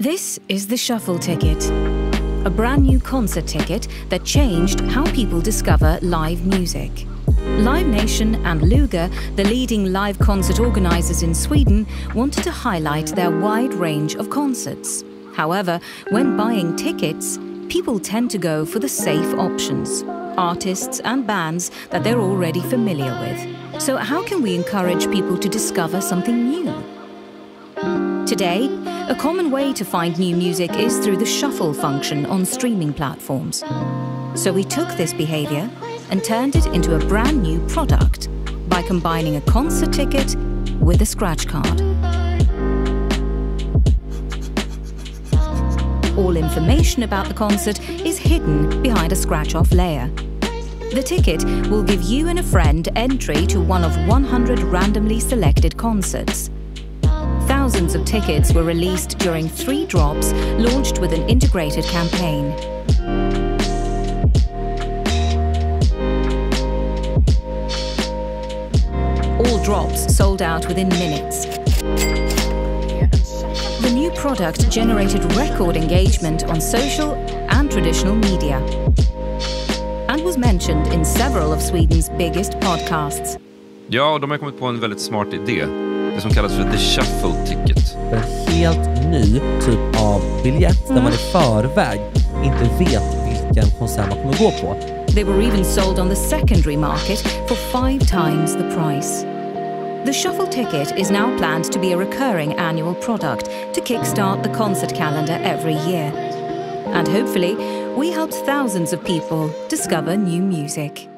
This is the Shuffle Ticket, a brand new concert ticket that changed how people discover live music. Live Nation and Luger, the leading live concert organisers in Sweden, wanted to highlight their wide range of concerts. However, when buying tickets, people tend to go for the safe options artists and bands that they're already familiar with. So, how can we encourage people to discover something new? Today, a common way to find new music is through the shuffle function on streaming platforms. So we took this behavior and turned it into a brand new product by combining a concert ticket with a scratch card. All information about the concert is hidden behind a scratch-off layer. The ticket will give you and a friend entry to one of 100 randomly selected concerts. Thousands of tickets were released during three drops launched with an integrated campaign. All drops sold out within minutes. The new product generated record engagement on social and traditional media and was mentioned in several of Sweden's biggest podcasts. Ja, de har kommit på en väldigt smart idé. Det som kallas för the shuffle ticket. En helt ny typ av biljett där man i förväg inte vet vilken konsert man kommer gå på. They were even sold on the secondary market for five times the price. The Shuffle ticket is now planned to be a recurring annual product to kickstart the concert calendar every year. And hopefully, we helped thousands of people discover new music.